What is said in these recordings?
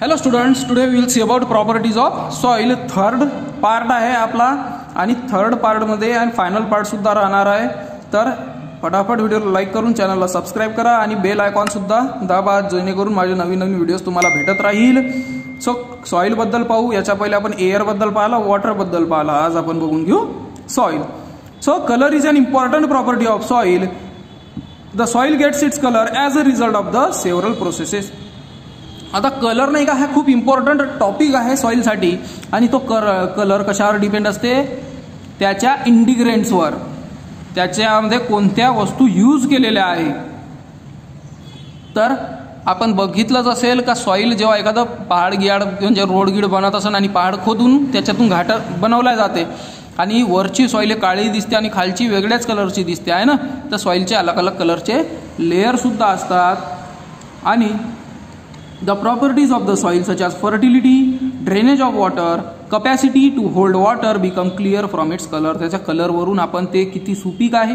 Hello students today will see about properties of soil third part आहे आपला. आणि third पार्टमध्ये आणि फायनल पार्टसुद्धा राहणार आहे. तर फटाफट व्हिडिओला लाईक करून चॅनलला सबस्क्राईब करा आणि बेल आयकॉनसुद्धा दाबा जेणेकरून माझे नवीन नवीन व्हिडिओज तुम्हाला भेटत राहील. सो सॉईलबद्दल पाहू. याच्या पहिले आपण एअरबद्दल पाहिला वॉटरबद्दल पाहिला. आज आपण बघून घेऊ soil so colour is an important property of soil the soil gets its colour as a result of the several processes आता कलर नाही का हा खूप इम्पॉर्टंट टॉपिक आहे सॉईलसाठी आणि तो कर कलर कशावर डिपेंड असते? त्याच्या इंडिग्रेंट्सवर त्याच्यामध्ये कोणत्या वस्तू यूज केलेल्या आहे तर आपण बघितलंच असेल का सॉईल जेव्हा एखादं पहाड गियाड म्हणजे रोड गिड बनत असेल आणि पहाड खोदून त्याच्यातून घाट बनवल्या जाते. आणि वरची सॉईल काळी दिसते आणि खालची वेगळ्याच कलरची दिसते आहे ना? तर सॉईलचे अलग अलग कलरचे लेअरसुद्धा असतात. आणि the properties of the soil such as fertility drainage of water capacity to hold water become clear from its colour त्याच्या कलरवरून आपण ते किती सुपीक आहे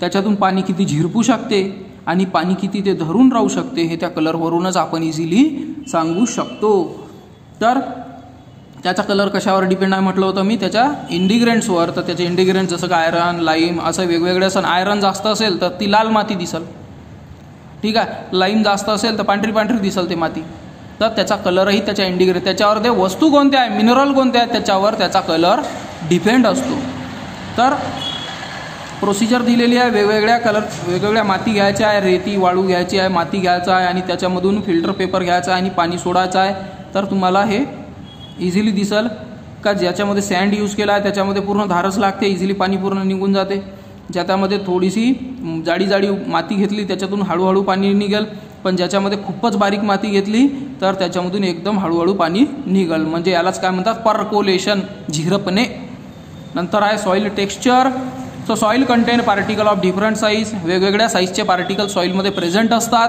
त्याच्यातून पाणी किती झिरपू शकते आणि पाणी किती ते धरून राहू शकते हे त्या कलरवरूनच आपण इझिली सांगू शकतो. तर त्याचा कलर कशावर डिपेंड आहे म्हटलं होतं मी त्याच्या इंडिग्रेंट्सवर तर त्याचे इंडिग्रेंट्स जसं का आयरन लाईम असं वेगवेगळे असं आयरन जास्त असेल तर ती लाल माती दिसल. ठीक आहे? लाईम जास्त असेल तर पांढरी पांढरी दिसेल ते माती. तर त्याचा कलरही त्याच्या इंडिग्रेट त्याच्यावर ते वस्तू कोणत्या आहे? मिनरल कोणत्या आहेत? त्याच्यावर त्याचा कलर डिपेंड असतो. तर प्रोसिजर दिलेली आहे वेगवेगळ्या कलर वेगवेगळ्या माती घ्यायच्या आहे रेती वाळू घ्यायची आहे माती घ्यायचा आहे आणि त्याच्यामधून फिल्टर पेपर घ्यायचा आहे आणि पाणी सोडायचं आहे. तर तुम्हाला हे इझिली दिसल. का ज्याच्यामध्ये सँड यूज केला आहे त्याच्यामध्ये पूर्ण धारच लागते इझिली पाणी पूर्ण निघून जाते. ज्याच्यामध्ये थोडीशी जाडी जाडी माती घेतली त्याच्यातून हळूहळू पाणी निघेल. पण ज्याच्यामध्ये खूपच बारीक माती घेतली तर त्याच्यामधून एकदम हळूहळू पाणी निघल. म्हणजे यालाच काय म्हणतात? परकोलेशन झिरपणे. नंतर आहे soil texture so soil contain particle of different size वेगवेगळ्या साईजचे पार्टिकल सॉईलमध्ये प्रेझेंट असतात.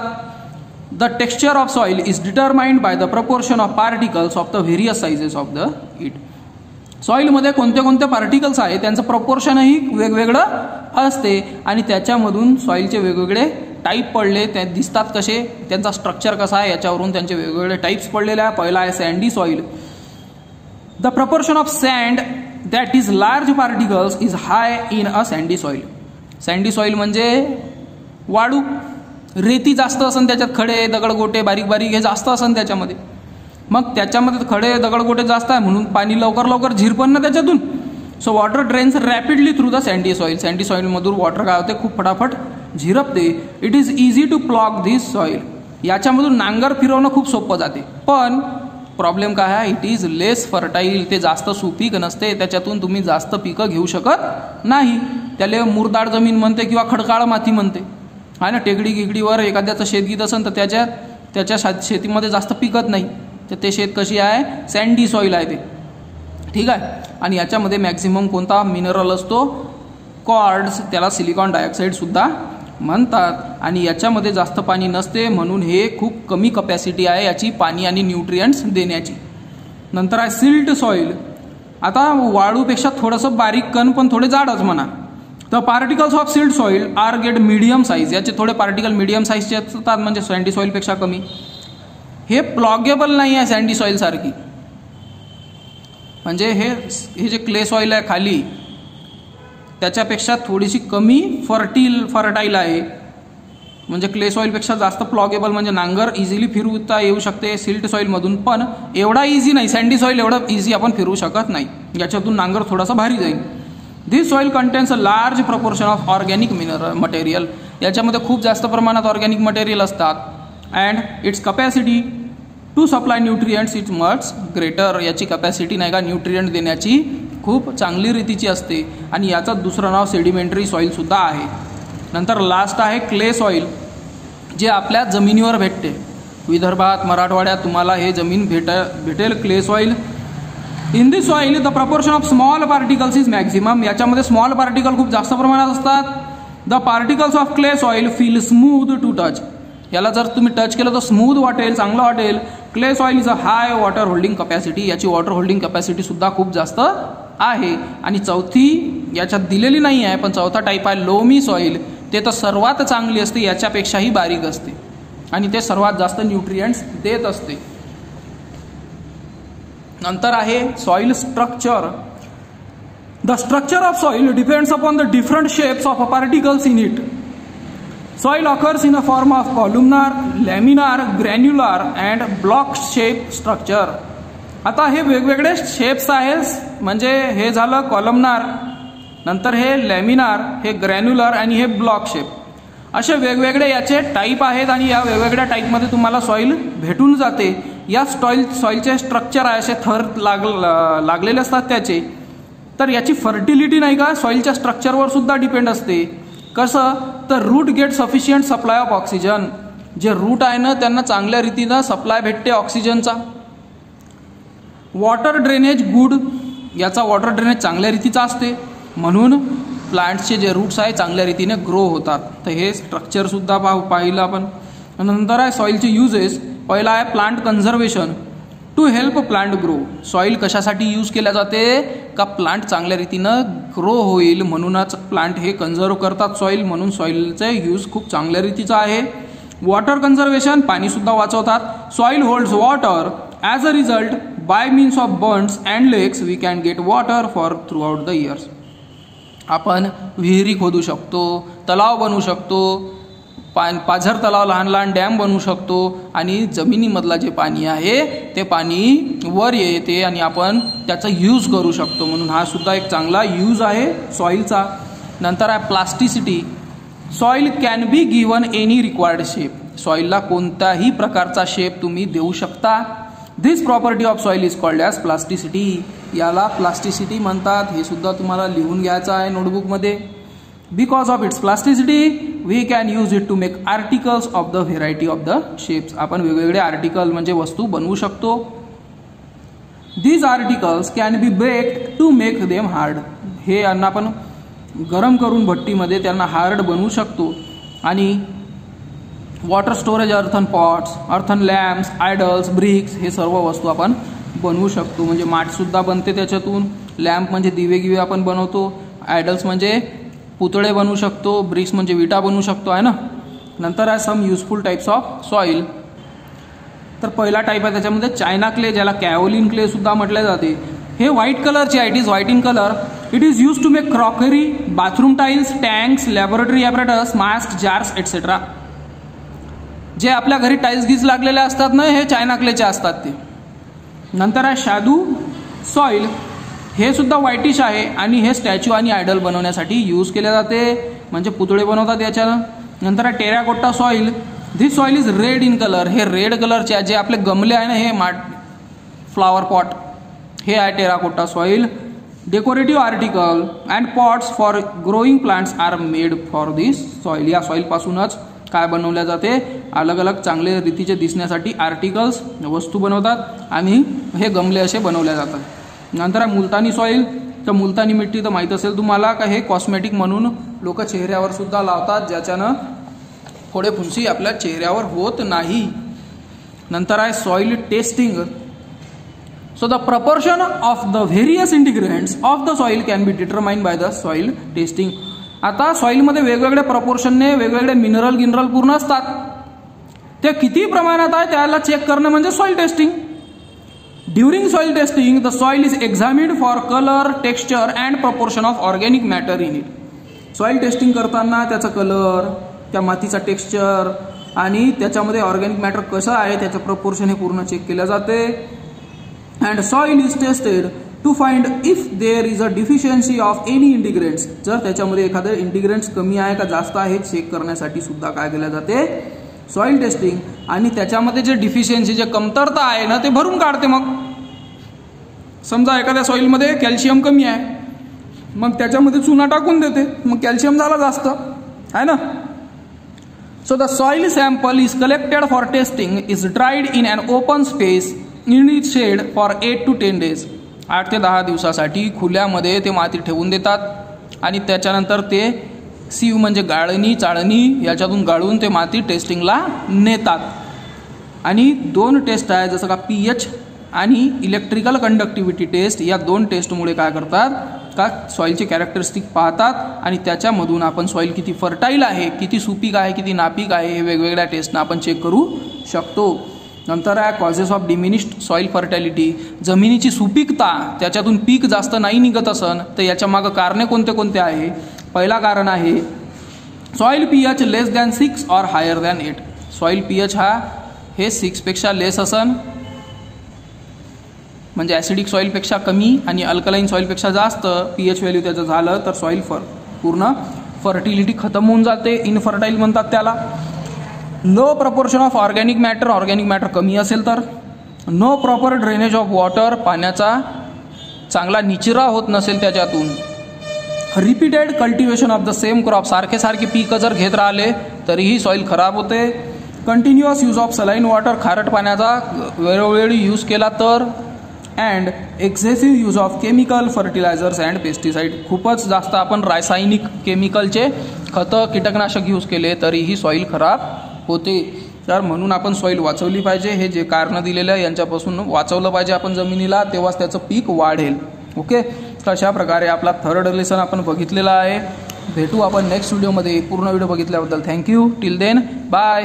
The texture of soil is determined by the proportion of particles of the various sizes of the it सॉईलमध्ये कोणते कोणते पार्टिकल्स आहे त्यांचं प्रपोर्शनही वेगवेगळं असते. आणि त्याच्यामधून सॉईलचे वेगवेगळे टाईप पडले ते दिसतात कसे त्यांचा स्ट्रक्चर कसा आहे याच्यावरून त्यांचे वेगवेगळे टाईप्स पडलेले आहे. पहिला आहे sandy soil the proportion of sand that is large particles is high in a sandy soil sandy soil म्हणजे वाळू. रेती जास्त असन त्याच्यात खडे दगडगोटे बारीक बारीक हे जास्त असन त्याच्यामध्ये. मग त्याच्यामध्ये खडे दगडगोटे जास्त आहे म्हणून पाणी लवकर लवकर झिरपण ना त्याच्यातून. So water drains rapidly through the sandy soil sandy सॉईलमधून water काय होते खूप फटाफट झिरपते. It is easy to plough this soil याच्यामधून नांगर फिरवणं खूप सोपं जाते. पण प्रॉब्लेम काय आहे? इट इज लेस फर्टाईल ते जास्त सुपीक नसते. त्याच्यातून तुम्ही जास्त पिकं घेऊ शकत नाही. त्याला मुरदाड जमीन म्हणते किंवा खडकाळ माती म्हणते. आहे ना? टेकडी गिकडीवर एखाद्याचं शेतगीत असेल तर त्याच्या त्याच्या शेतीमध्ये जास्त पिकत नाही. तर ते शेत कशी आहे? सँडी सॉईल आहे ते. ठीक आहे? आणि याच्यामध्ये मॅक्झिमम कोणता मिनरल असतो? कॉर्ड्स त्याला सिलिकॉन डायऑक्साईडसुद्धा म्हणतात. आणि याच्यामध्ये जास्त पाणी नसते म्हणून हे खूप कमी कपॅसिटी आहे याची पाणी आणि न्यूट्रियंट्स देण्याची. नंतर आहे सिल्ट सॉईल आता वाळूपेक्षा थोडंसं बारीक कण पण थोडे जाडच म्हणा. तर particles of silt soil are get medium size याचे थोडे पार्टिकल मिडियम साईजचे असतात म्हणजे सँडी सॉईलपेक्षा कमी. हे प्लॉगेबल नाही आहे सँडी सॉईलसारखी म्हणजे हे हे जे क्ले सॉईल आहे खाली त्याच्यापेक्षा थोडीशी कमी फर्टिल फर्टाईल आहे. म्हणजे क्ले सॉईलपेक्षा जास्त प्लॉगेबल म्हणजे नांगर इझिली फिरवता येऊ शकते सिल्ट सॉईलमधून पण एवढा इझी नाही सँडी सॉईल एवढं इझी आपण फिरवू शकत नाही. याच्यातून नांगर थोडासा भारी जाईल. This soil contains a large proportion of organic mineral material याच्यामध्ये खूप जास्त प्रमाणात ऑर्गॅनिक मटेरियल असतात. And its capacity to supply nutrients its much greater याची कपॅसिटी नाही का? न्यूट्रियंट देण्याची खूप चांगली रीतीची असते. आणि याचं दुसरं नाव सेडिमेंटरी सॉईलसुद्धा आहे. नंतर लास्ट आहे क्ले सॉईल जे आपल्या जमिनीवर भेटते. विदर्भात मराठवाड्यात तुम्हाला हे जमीन भेट भेटेल clay soil in this soil the proportion of small particles is maximum याच्यामध्ये स्मॉल पार्टिकल खूप जास्त प्रमाणात असतात. The particles of clay soil feel smooth to touch याला जर तुम्ही टच केलं तर स्मूथ वाटेल चांगलं वाटेल. Clay soil is a high water holding capacity याची वॉटर होल्डिंग कपॅसिटीसुद्धा खूप जास्त आहे. आणि चौथी याच्यात दिलेली नाही आहे पण चौथा टाईप आहे लोमी सॉईल ते तर सर्वात चांगली असते याच्यापेक्षाही बारीक असते. आणि ते सर्वात जास्त न्यूट्रियंट्स देत असते. नंतर आहे soil structure the structure of soil depends upon the different shapes of particles in it Soil occurs in a form of columnar, laminar granular and block shape structure आता हे वेगवेगळे शेप्स आहेत. म्हणजे हे झालं कॉलमनार नंतर हे लॅमिनार हे ग्रॅन्युलर आणि हे ब्लॉक शेप असे वेगवेगळे याचे टाईप आहेत आणि या वेगवेगळ्या टाईपमध्ये तुम्हाला सॉईल भेटून जाते. या सॉईल सॉईलचे स्ट्रक्चर आहे असे थर लाग लागलेले असतात त्याचे. तर याची फर्टिलिटी नाही का? सॉईलच्या स्ट्रक्चरवर सुद्धा डिपेंड असते. कसं? तर root get sufficient supply of oxygen जे रूट आहे ना त्यांना चांगल्या रीतीनं सप्लाय भेटते ऑक्सिजनचा वॉटर ड्रेनेज गुड याचा वॉटर ड्रेनेज चांगल्या रीतीचा असते. म्हणून प्लांट्सचे जे रूट्स आहे चांगल्या रीतीने ग्रो होतात. तर हे स्ट्रक्चरसुद्धा पाहू पाहिलं आपण. नंतर आहे सॉईलचे युजेस पहिला आहे plant conservation to help plant grow soil कशासाठी यूज केल्या जाते? का प्लांट चांगल्या रीतीनं ग्रो होईल म्हणूनच प्लांट हे कन्झर्व करतात सॉईल म्हणून सॉईलचे यूज खूप चांगल्या रीतीचा आहे. वॉटर कन्झर्वेशन पाणीसुद्धा वाचवतात. Soil holds water as a result by means of burns and lakes we can get water for throughout the years आपण विहिरी खोदू शकतो तलाव बनवू शकतो पा पाझर तलाव लहान लहान डॅम बनवू शकतो आणि जमिनीमधला जे पाणी आहे ते पाणी वर येते आणि आपण त्याचा यूज करू शकतो. म्हणून हा सुद्धा एक चांगला यूज आहे सॉईलचा नंतर आहे plasticity soil can be given any required shape सॉईलला कोणत्याही प्रकारचा शेप तुम्ही देऊ शकता. This property of soil is called as plasticity याला प्लास्टिसिटी म्हणतात. हे सुद्धा तुम्हाला लिहून घ्यायचं आहे नोटबुकमध्ये because of its plasticity we can use it to make articles of the variety of the shapes आपण वेगवेगळे आर्टिकल म्हणजे वस्तू बनवू शकतो. These articles can be baked to make them hard हे यांना आपण गरम करून भट्टीमध्ये त्यांना हार्ड बनवू शकतो. आणि water storage earthen pots earthen lamps idols bricks हे सर्व वस्तू आपण बनवू शकतो. म्हणजे माठसुद्धा बनते त्याच्यातून. लॅम्प म्हणजे दिवे गिवे आपण बनवतो. आयडल्स म्हणजे पुतळे बनवू शकतो ब्रिक्स म्हणजे विटा बनवू शकतो आहे ना? नंतर आहे some useful types of soil तर पहिला टाईप आहे त्याच्यामध्ये चायना क्ले ज्याला कॅओलिन क्ले सुद्धा म्हटले जाते. हे व्हाईट कलरचे आहे it is white in colour it is use to make crockery bathroom tiles tanks laboratory apparatus mask jars etcetera जे आपल्या घरी टाईल्स गीज लागलेले असतात ना हे चायना क्लेचे असतात ते. नंतर आहे शादू सॉईल हे सुद्धा व्हाईटिश आहे आणि हे स्टॅच्यू आणि आयडल बनवण्यासाठी यूज केले जाते. म्हणजे पुतळे बनवतात याच्यानं. नंतर terracotta soil this soil is red in colour हे रेड कलरचे जे आपले गमले आहे ना हे माट फ्लावर पॉट हे आहे terracotta soil decorative article and pots for growing plants are made for this soil या सॉईलपासूनच काय बनवल्या जाते? अलग अलग चांगले रीतीचे दिसण्यासाठी आर्टिकल्स वस्तू बनवतात आणि हे गमले असे बनवले जातात. नंतर आहे मुलतानी सॉईल तर मुलतानी मिट्टी तर माहीत असेल तुम्हाला का हे कॉस्मेटिक म्हणून लोक चेहऱ्यावर सुद्धा लावतात ज्याच्यानं थोडे फुंसी आपल्या चेहऱ्यावर होत नाही. नंतर आहे soil testing so the proportion of the various integrants of the soil can be determine by the soil testing आता सॉईलमध्ये वेगवेगळ्या प्रपोर्शनने वेगवेगळे मिनरल गिनरल पूर्ण असतात. ते किती प्रमाणात आहे त्याला चेक करणं म्हणजे soil testing during soil testing the soil is examined for colour texture and proportion of organic matter in it soil testing करताना त्याचा कलर त्या मातीचा टेक्स्चर आणि त्याच्यामध्ये ऑर्गॅनिक मॅटर कसं आहे त्याचं प्रपोर्शन हे पूर्ण चेक केलं जाते. And soil is tested to find if there is a deficiency of any integrants जर त्याच्यामध्ये एखादं इंटिग्रेंट्स कमी आहे का जास्त आहे चेक करण्यासाठी सुद्धा काय केलं जाते? सॉईल टेस्टिंग आणि त्याच्यामध्ये जे डिफिशियन्सी जे कमतरता आहे ना ते भरून काढते मग. समजा एखाद्या सॉईलमध्ये कॅल्शियम कमी आहे मग त्याच्यामध्ये चुना टाकून देते. मग कॅल्शियम झाला जास्त आहे ना? So the soil sample is collected for testing is dried in an open space in it shade for eight to ten days आठ ते दहा दिवसासाठी खुल्यामध्ये ते माती ठेवून देतात. आणि त्याच्यानंतर ते सीव म्हणजे गाळणी चाळणी याच्यातून गाळून ते माती टेस्टिंगला नेतात. आणि दोन टेस्ट आहे जसं का पी एच आणि इलेक्ट्रिकल कंडक्टिव्हिटी टेस्ट या दोन टेस्टमुळे काय करतात का सॉईलचे कॅरेक्टरिस्टिक पाहतात आणि त्याच्यामधून आपण सॉईल किती फर्टाईल आहे किती सुपीक आहे किती नापीक आहे हे वेगवेगळ्या टेस्टनं आपण चेक करू शकतो. नंतर आहे causes of diminished soil fertility जमिनीची सुपीकता त्याच्यातून पीक जास्त नाही निघत असन तर याच्या मागं कारणे कोणते कोणते आहे? पहिला कारण आहे soil P H less than six or higher than eight soil P H हा हे सिक्सपेक्षा लेस असन. म्हणजे ॲसिडिक सॉईलपेक्षा कमी आणि अल्कलाईन सॉईलपेक्षा जास्त पी एच व्हॅल्यू त्याचं झालं तर सॉईल फर पूर्ण फर्टिलिटी खतम होऊन जाते. इनफर्टाईल म्हणतात त्याला. Low proportion of organic matter organic matter कमी असेल तर. No proper drainage of water पाण्याचा चांगला निचरा होत नसेल त्याच्यातून. Repeated cultivation of the same crop सारखे सारखे पिकं जर घेत राहिले तरीही सॉईल खराब होते. Continuous use of saline water खारट पाण्याचा वेळोवेळी यूज केला तर. And excessive use of chemical fertilisers and pesticide खूपच जास्त आपण रासायनिक केमिकलचे खतं कीटकनाशक यूज केले तरीही सॉईल खराब होते. तर म्हणून आपण सॉईल वाचवली पाहिजे. हे जे कारणं दिलेलं आहे यांच्यापासून वाचवलं पाहिजे आपण जमिनीला तेव्हाच त्याचं पीक वाढेल. ओके अशा प्रकारे आपला थर्ड लेसन आपण बघितलेला आहे. भेटू आपण नेक्स्ट व्हिडिओमध्ये पूर्ण video बघितल्याबद्दल thank you till then bye